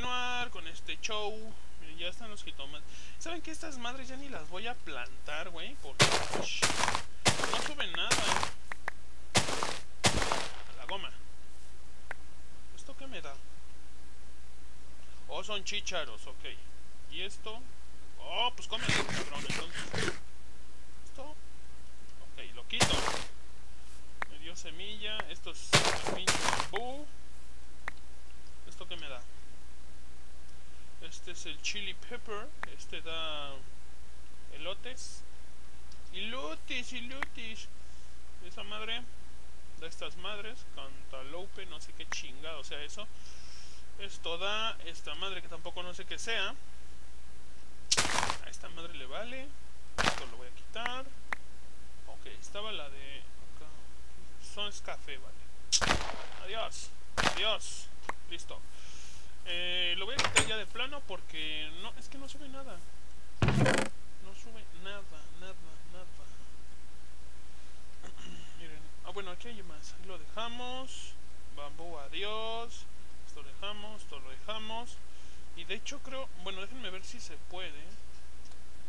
continuar con este show. Miren, ya están los jitomates. ¿Saben que estas madres ya ni las voy a plantar, güey? Porque no suben nada. A la goma. ¿Esto qué me da? Oh, son chícharos, ok. ¿Y esto? Oh, pues come cabrón, entonces. ¿Esto? Ok, lo quito. Me dio semilla. Esto es pinche bambú. ¿Esto qué me da? Este es el chili pepper. Este da elotes. Ilutis, ilutis. Esa madre da estas madres. Cantaloupe, no sé qué chingado sea eso. Esto da esta madre que tampoco no sé qué sea. A esta madre le vale. Esto lo voy a quitar. Ok, estaba la de... Acá. Son es café, vale. Adiós. Adiós. Listo. Eh, lo voy a quitar ya de plano porque no, es que no sube nada. No sube nada, nada, nada. Miren. Ah, bueno, aquí hay más. Ahí lo dejamos. Bambú, adiós. Esto lo dejamos, esto lo dejamos. Y de hecho creo, bueno, déjenme ver si se puede.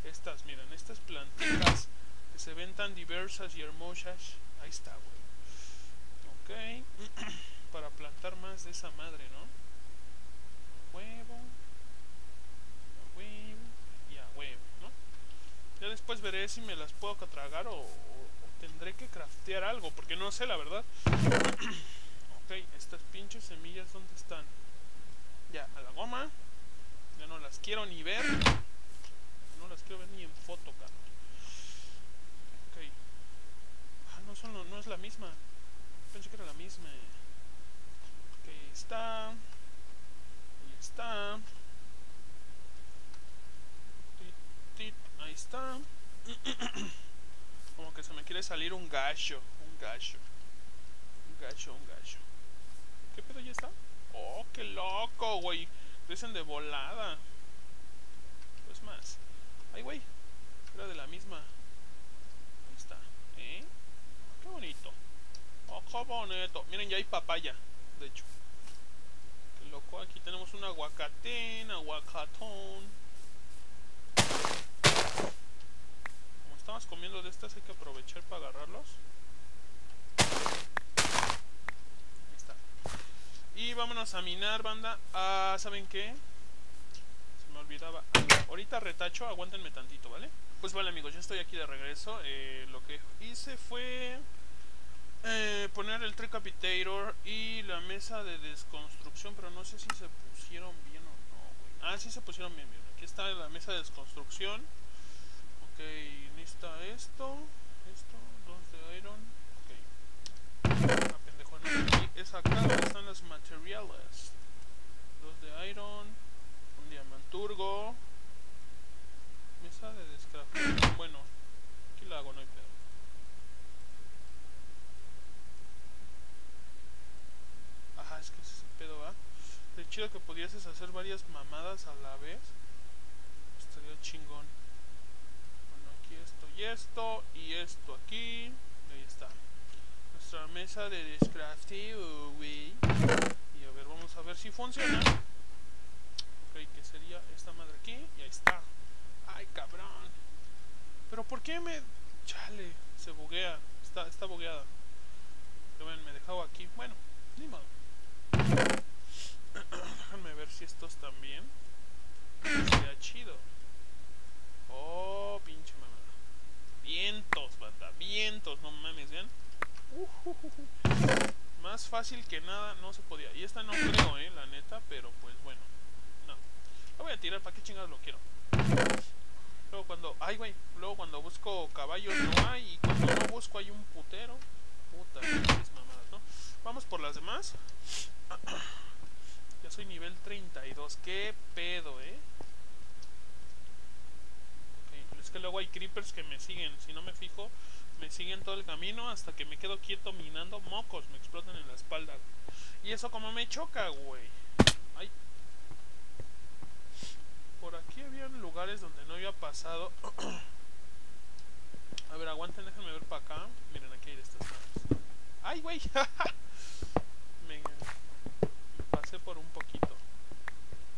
Estas, miren, estas plantitas que se ven tan diversas y hermosas. Ahí está, güey. Ok. Para plantar más de esa madre, ¿no? Huevo. A huevo. Y a huevo, ¿no? Ya después veré si me las puedo tragar o, tendré que craftear algo, porque no sé la verdad. ok, estas pinches semillas, ¿dónde están? Ya, a la goma. Ya no las quiero ni ver. No las quiero ver ni en foto, cara. Ok. Ah, no, son, no es la misma. Pensé que era la misma. Ok, está. Está. Ahí está. Como que se me quiere salir un gallo. Un gallo. Un gallo, un gallo. ¿Qué pedo ya está? Oh, qué loco, güey. Crecen de volada. Pues más. Ay, güey. Era de la misma. Ahí está. ¿Eh? Qué bonito. Oh, qué bonito. Miren, ya hay papaya. De hecho. Aquí tenemos un aguacatén, aguacatón. Como estamos comiendo de estas, hay que aprovechar para agarrarlos. Ahí está. Y vámonos a minar, banda. Ah, ¿saben qué? Se me olvidaba. Ahorita retacho, aguántenme tantito, ¿vale? Pues vale, amigos, ya estoy aquí de regreso. Eh, lo que hice fue eh, poner el Tricapitator y la mesa de desconstrucción, pero no sé si se pusieron bien o no. Ah, sí se pusieron bien, bien. Aquí está la mesa de desconstrucción. Ok, necesita esto, esto, dos de iron. Ok. Una pendejona. Es acá donde están los materiales. Dos de iron, un diamanturgo. Mesa de descraft. Bueno, aquí la hago, no hay pedo. Es que ese es el pedo, ¿va? De chido que pudieses hacer varias mamadas a la vez. Estaría chingón. Bueno, aquí esto y esto, y esto aquí. Ahí está. Nuestra mesa de descrafteo, güey. Y a ver, vamos a ver si funciona. Ok, que sería esta madre aquí, y ahí está. Ay, cabrón. Pero ¿por qué me... Chale, se buguea. Está, está bugueada. Que ven, me dejaba aquí. Bueno, ni modo. Déjenme ver si estos también. Sería chido. Oh, pinche mamada. Vientos, banda. Vientos, no mames, ¿ven? Uh, uh, uh, Más fácil que nada no se podía. Y esta no creo, eh, la neta, pero pues bueno. No. Lo voy a tirar, ¿para qué chingados lo quiero? Luego cuando... Ay, güey. Luego cuando busco caballos no hay. Y cuando no busco hay un putero. Puta, es ¿no? Vamos por las demás. Ya soy nivel 32. ¿Qué pedo, eh? Ok, es que luego hay creepers que me siguen. Si no me fijo, me siguen todo el camino hasta que me quedo quieto minando. Mocos me explotan en la espalda. Y eso como me choca, güey. Ay. Por aquí habían lugares donde no había pasado. A ver, aguanten, déjenme ver para acá. Miren, aquí hay de estas naves. ¡Ay, güey! pasé por un poquito.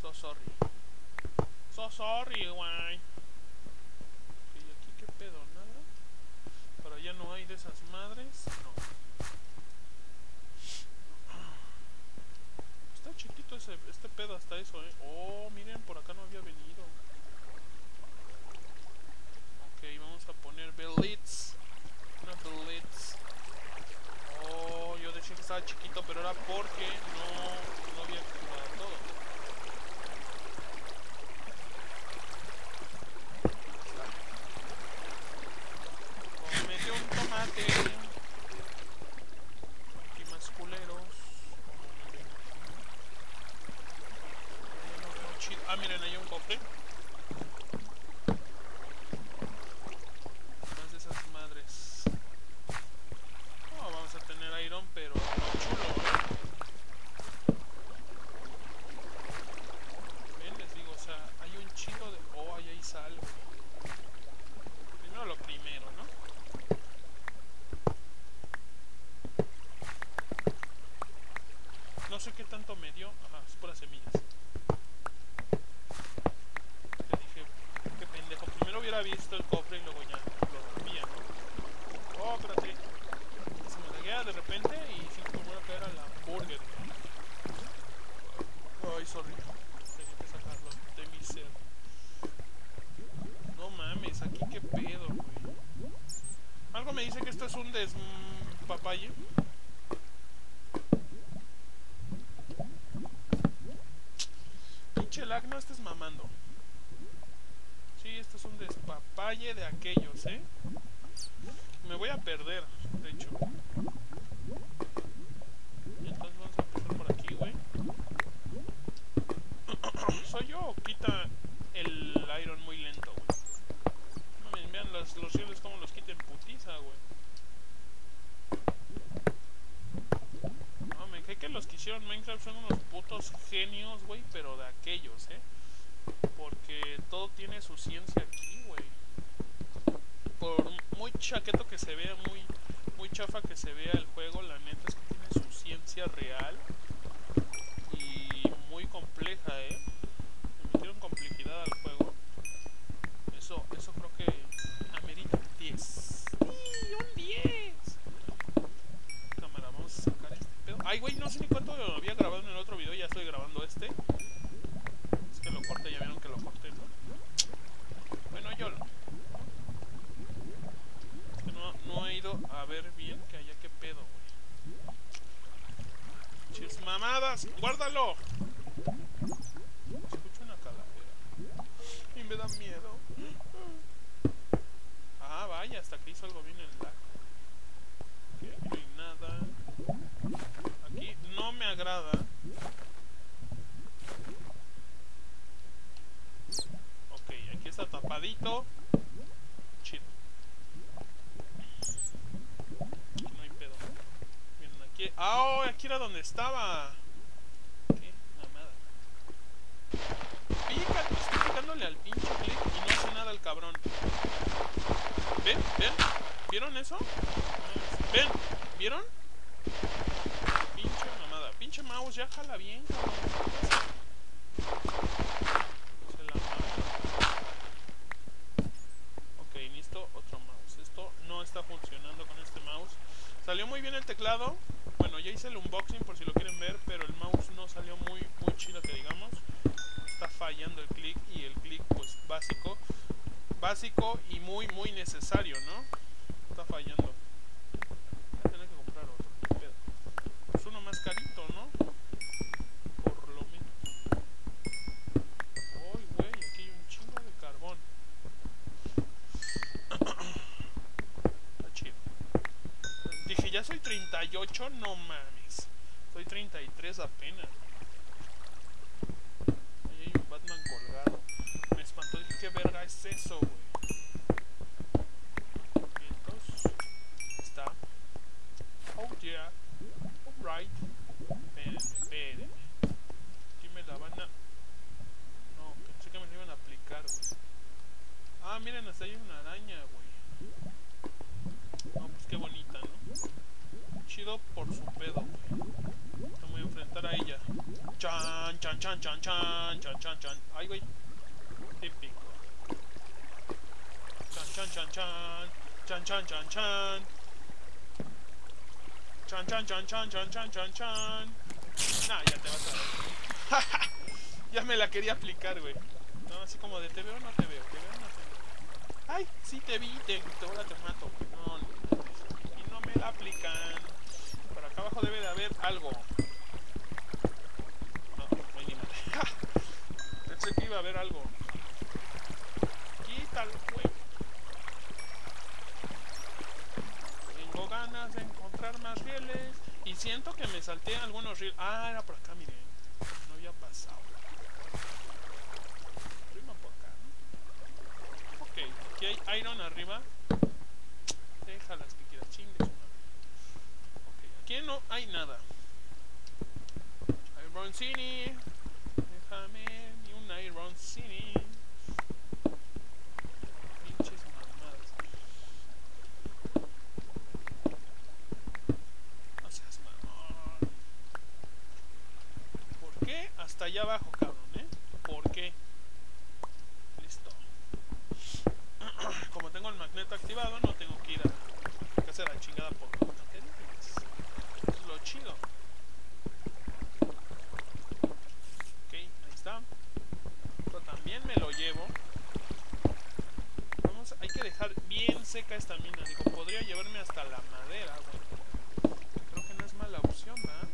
So sorry. So sorry, guay. Ok, aquí qué pedo, nada. Pero ya no hay de esas madres. No. Está chiquito ese, este pedo hasta eso, eh. Oh, miren, por acá no había venido. Ok, vamos a poner Belitz. Una Belitz. Oh, yo decía que estaba chiquito, pero era porque no, no había activado todo. Comete un tomate. Aquí más culeros. Ah, miren, hay un cofre. Más de esas madres. No, vamos a tener iron, pero no chulo, ¿eh? Ven, les digo, o sea, hay un chingo de... Oh, ahí hay sal. Primero lo primero, ¿no? No sé qué tanto me dio. Ajá, es puras semillas. Te dije, qué pendejo. Primero hubiera visto el cofre y luego ya lo rompía, ¿no? Oh, espérate. Se me laguea de repente y siento que me voy a caer a la burger. Ay, sorry. Tenía que sacarlo de mi ser. No mames, aquí qué pedo, güey. Algo me dice que esto es un des... mm, papaye. Pinche lag, mamando. Sí, esto es un despapalle de aquellos, ¿eh? Me voy a perder, de hecho. Entonces vamos a empezar por aquí, güey. ¿Soy yo o quita el iron muy lento, güey? No vean los, los como los quita en putiza, güey. No, me cae que los que hicieron Minecraft son unos putos genios, güey, pero de aquellos, ¿eh? Porque todo tiene su ciencia aquí, güey. Por muy chaqueto que se vea, muy, muy chafa que se vea el juego, la neta es que tiene su ciencia real y muy compleja, ¿eh? Le metieron complejidad al juego. Eso, eso creo que amerita un 10. ¡Sí! ¡Un 10! Cámara, vamos a sacar este pedo. Ay, güey, no sé ni cuánto lo había grabado en el otro video, ya estoy grabando este. Es que lo corté, ya vieron que lo corté, ¿no? Bueno, yo lo. Es que no, no he ido a ver bien que haya qué pedo, güey. Chis mamadas, guárdalo. Escucho una calavera. Y me da miedo. Ah, vaya, hasta que hizo algo bien el lag. Ok, aquí no hay nada. Aquí no me agrada. Ok, aquí está tapadito. Chido. Aquí no hay pedo. Miren, aquí. ¡Ah! oh, aquí era donde estaba. Qué mamada. Fíjate, estoy picándole al pinche clic y no hace nada el cabrón. ¿Vieron eso? ¿Ven? ¿Vieron? Pinche mamada. Pinche mouse, ya jala bien, cabrón. Se la mama. Ok, listo, otro mouse. Esto no está funcionando con este mouse. Salió muy bien el teclado. Bueno, ya hice el unboxing por si lo quieren ver, pero el mouse no salió muy, muy chido que digamos. Está fallando el clic y el clic pues básico. Básico y muy, muy necesario, ¿no? Está fallando. Voy a tener que comprar otro. qué pedo. Es uno más carito, ¿no? Por lo menos. Uy, güey, aquí hay un chingo de carbón. Está chido. Dije, ya soy 38, no mames. Soy 33 apenas. Ahí hay un Batman colgado. Me espantó, dije, ¿qué verga es eso, güey? Vientos. Está. Oh, yeah. Alright. Espérenme, espérenme. Aquí me la van a... No, pensé que me la iban a aplicar, güey. Ah, miren, hasta hay una araña, güey. No, pues qué bonita, ¿no? chido por su pedo, güey. Me voy a enfrentar a ella. Chan, chan, chan, chan, chan, chan, chan, chan. Ay, güey. Típico. Chan, chan, chan, chan. Chan, chan, chan, chan. Chan, chan, chan, chan, chan, chan, chan, chan. Nah, ya te vas a ver. ya me la quería aplicar, güey. No, así como de te veo, no te veo, te veo, no te veo. Ay, sí te vi, te, te ahora te mato, güey. No. Y no me la aplican. Por acá abajo debe de haber algo. No, no hay ni madre. Pensé que iba a haber algo. Quítalo, güey. Tengo ganas de encontrar más rieles. Y siento que me salté algunos rieles. Ah, era por acá, miren. No había pasado. Prima por acá, ¿no? Ok, aquí hay iron arriba. Déjalas que quieras, chingue su madre. Ok, aquí no hay nada. Iron City. Déjame ni un Iron City. Pinches mamadas. No. Hasta allá abajo, cabrón, ¿eh? ¿Por qué? Listo. Como tengo el magneto activado, no tengo que ir a que hacer la chingada por materiales. Es lo chido. Ok, ahí está. También me lo llevo. Vamos, hay que dejar bien seca esta mina. Digo, podría llevarme hasta la madera. Creo que no es mala opción, ¿verdad?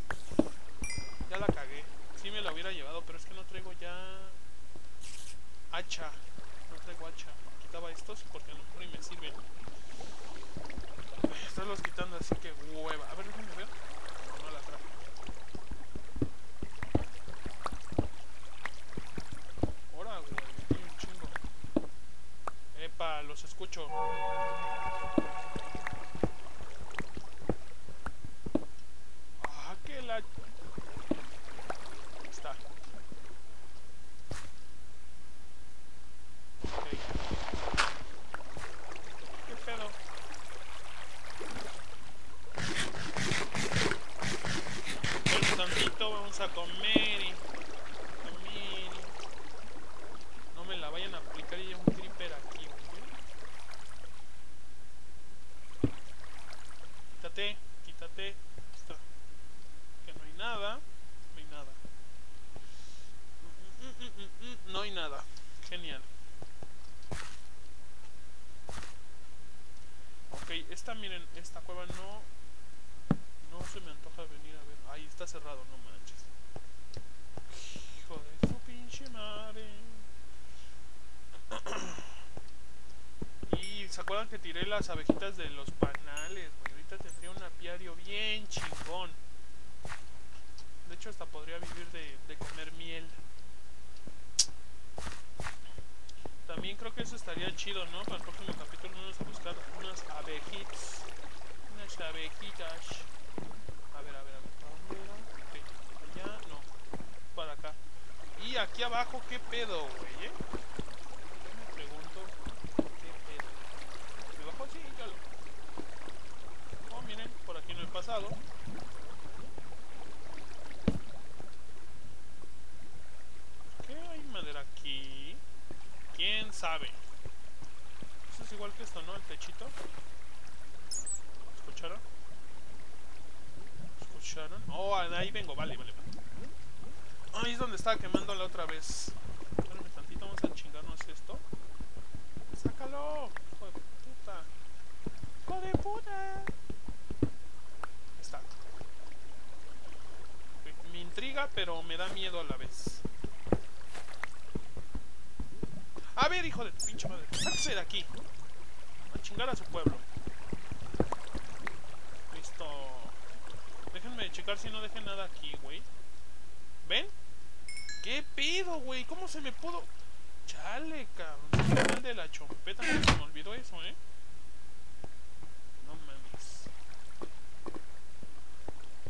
Ya la cagué. Sí me la hubiera llevado, pero es que no traigo ya hacha. No traigo hacha. Quitaba estos porque a lo mejor y me sirven. Estarlos quitando así que hueva. A ver, déjenme ver. 8 las abejitas de los panales, güey. Ahorita tendría un apiario bien chingón. De hecho, hasta podría vivir de, comer miel. También creo que eso estaría chido, ¿no? Para el próximo capítulo vamos a buscar unas abejitas. Unas abejitas. A ver, a ver, a ver. ¿Para dónde era? Ok, Allá, no. Para acá. Y aquí abajo, ¿qué pedo, güey, eh? Yo me pregunto, ¿qué pedo? ¿Me bajo? Sí, ya lo... Oh, miren, por aquí no he pasado. ¿Qué hay madera aquí? ¿Quién sabe? Eso es igual que esto, ¿no? El techito. ¿Escucharon? ¿Escucharon? Oh, ahí vengo, vale, vale, vale. Ahí es donde estaba quemando la otra vez. Espérame tantito, vamos a chingarnos esto. ¡Sácalo! ¡Hijo de puta! ¡Hijo de puta! Ahí está. Intriga, pero me da miedo a la vez. A ver, hijo de tu pinche madre. De aquí. A chingar a su pueblo. Listo. Déjenme checar si no dejé nada aquí, güey. ¿Ven? ¿Qué pido, güey? ¿Cómo se me pudo...? Chale, cabrón. De la chompeta. Se me olvidó eso, ¿eh? No mames.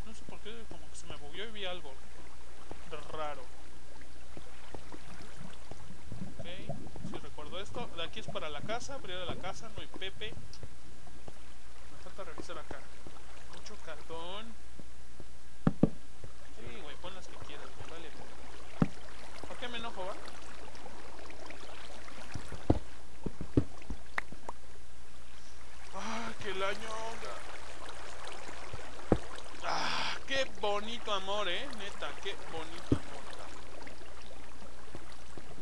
No sé por qué, como que se me bugueó y vi algo raro. Ok, si recuerdo esto. De aquí es para la casa, abrir la casa, no hay Pepe. Me falta revisar acá. Mucho cartón. Sí, güey, pon las que quieras, güey, vale. ¿Por qué me enojo, va? ¡Ah, que la ñonga! ¡Ah, qué bonito amor, eh! Neta, qué bonito amor.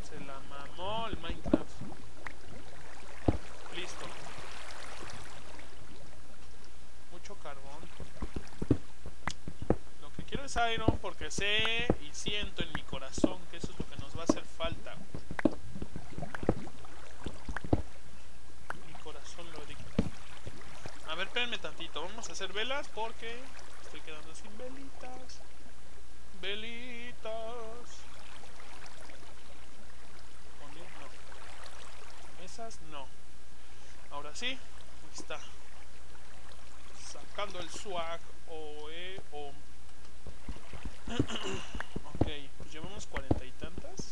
Se la mamó el Minecraft. Listo. Mucho carbón. Lo que quiero es iron porque sé y siento en mi corazón que eso es lo que nos va a hacer falta. Mi corazón lo dicta. A ver, espérenme tantito. Vamos a hacer velas porque estoy quedando sin velitas. Velitas. Poner no. No. Ahora sí, está. Sacando el swag o o. ok, pues llevamos cuarenta y tantas.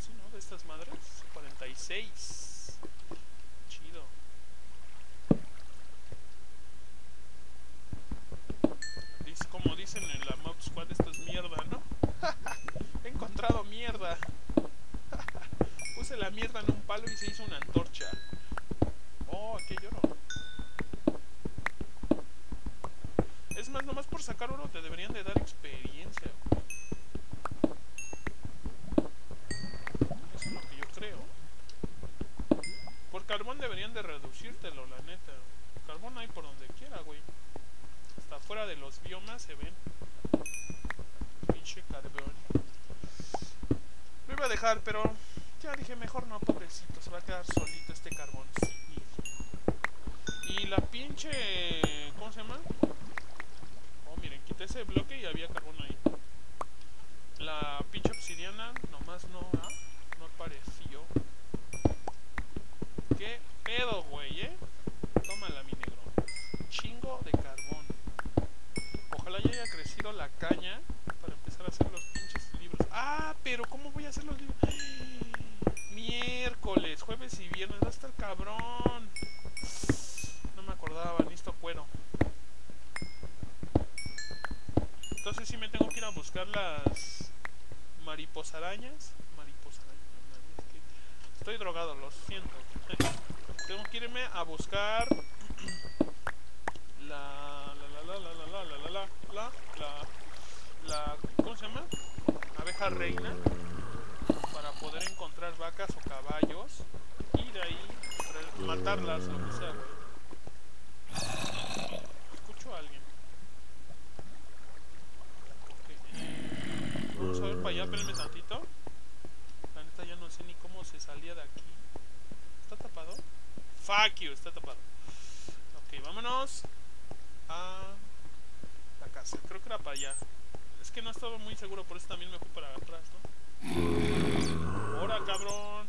Sí, ¿no? De estas madres. 46. Chido. Dice, como dicen en la Mob Squad, esto es mierda, ¿no? He encontrado mierda. Puse la mierda en un palo y se hizo una antorcha. Oh, aquí hay oro. Es más, nomás por sacar oro te deberían de dar experiencia. Eso es lo que yo creo. Por carbón deberían de reducírtelo, la neta. Carbón hay por donde quiera, güey. Hasta fuera de los biomas se ven. Pinche carbón. Lo iba a dejar, pero ya dije, mejor no, pobrecito. Se va a quedar solito este carbón. Y la pinche... ¿Cómo se llama? Oh, miren, quité ese bloque y había carbón ahí. La pinche obsidiana nomás no, ¿ah? No apareció. ¿Qué pedo, güey, eh? Tómala, mi negro. Chingo de carbón. Ojalá ya haya crecido la caña para empezar a hacer los pinches libros. Ah, pero ¿cómo voy a hacer los libros? Miércoles, jueves y viernes va a estar cabrón. No me acordaba, listo cuero. Entonces sí me tengo que ir a buscar las. Mariposarañas. no, es que Estoy drogado, lo siento. Tengo que irme a buscar la la la la la la la la la ¿cómo se llama? abeja reina para poder encontrar vacas o caballos y de ahí matarlas lo que sea, güey. Escucho a alguien. Ok, Vamos a ver para allá, espérenme tantito. La neta ya no sé ni cómo se salía de aquí. ¿Está tapado? Fuck you, está tapado. Ok, vámonos a la casa. Creo que era Es que no estaba muy seguro, por eso también me fui para atrás, ¿no? Ahora, cabrón.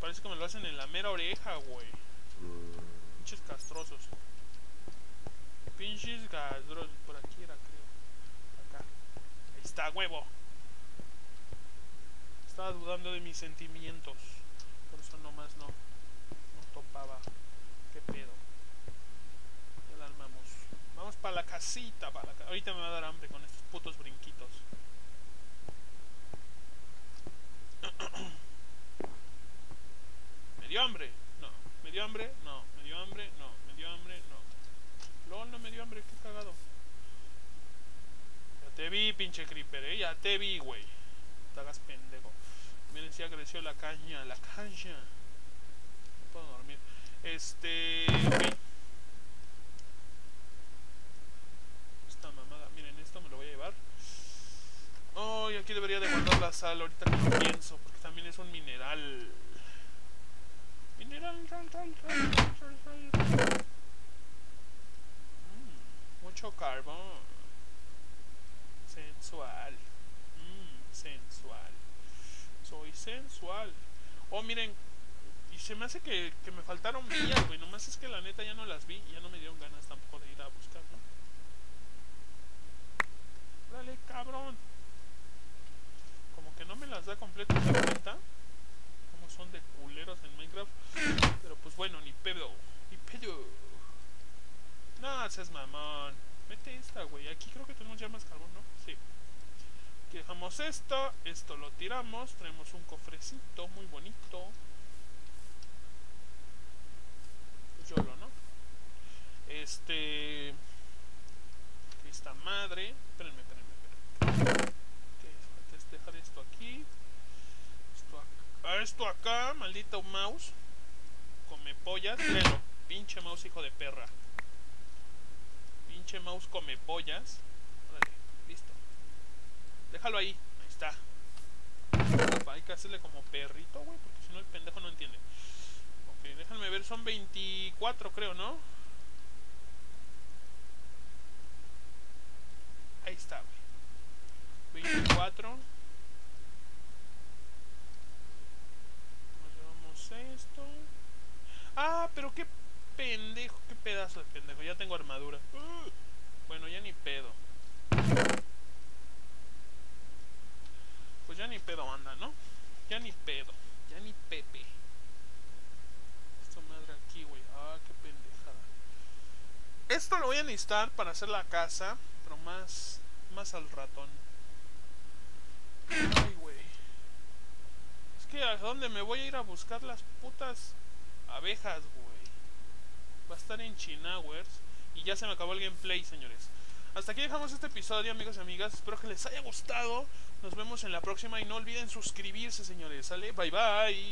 Parece que me lo hacen en la mera oreja, güey. Pinches castrosos. Pinches castrosos. Por aquí era, creo. Acá. Ahí está, huevo. Estaba dudando de mis sentimientos. Por eso nomás no. No topaba. ¿Qué pedo? Vamos para la casita. Para la Ahorita me va a dar hambre con estos putos brinquitos. ¿Me dio hambre? No. ¿Me dio hambre? No. ¿Me dio hambre? No. ¿Me dio hambre? No. LOL no me dio hambre, qué cagado. Ya te vi, pinche creeper, eh. Ya te vi, güey. Te hagas pendejo. Miren si creció la caña, la caña. No puedo dormir. Este. Esta mamada. Miren, esto me lo voy a llevar. Oh, y aquí debería de ahorita lo pienso, porque también es un mineral. Mineral, ral, ral, ral, ral, ral. Mm, mucho carbón. Sensual. Mm, sensual. Soy sensual. Oh, miren. Y se me hace que, que me faltaron vías, güey. Nomás es que la neta ya no las vi y ya no me dieron ganas tampoco de ir a buscar, ¿no? Dale, cabrón. Que no me las da completo, ¿se dan cuenta? Como son de culeros en Minecraft. Pero pues bueno, ni pedo. Ni pedo. Nada, seas mamón. Mete esta, güey. Aquí creo que tenemos ya más carbón, ¿no? Sí. Aquí dejamos esto. Esto lo tiramos. Traemos un cofrecito muy bonito. Yolo, ¿no? Este... Esta madre. Espérenme, espérenme, espérenme. Esto aquí. Esto acá. Esto acá, maldito mouse. Come pollas. Velo. Pinche mouse, hijo de perra. Pinche mouse come pollas. Órale, listo. Déjalo ahí. Ahí está. Hay que hacerle como perrito, güey, porque si no el pendejo no entiende. Ok, déjenme ver, son 24 creo, ¿no? Ahí está, güey. 24. Nos llevamos esto. Ah, pero qué pendejo, qué pedazo de pendejo. Ya tengo armadura. Bueno, ya ni pedo. Pues ya ni pedo anda, ¿no? Ya ni pedo. Ya ni pepe. Esta madre aquí, güey. Ah, qué pendejada. Esto lo voy a necesitar para hacer la casa. Pero más. Más al ratón. A dónde me voy a ir a buscar las putas abejas, güey. Va a estar en Chinawers. Y ya se me acabó el gameplay, señores. Hasta aquí dejamos este episodio, amigos y amigas. Espero que les haya gustado. Nos vemos en la próxima y no olviden suscribirse, señores. ¿Sale? Bye bye.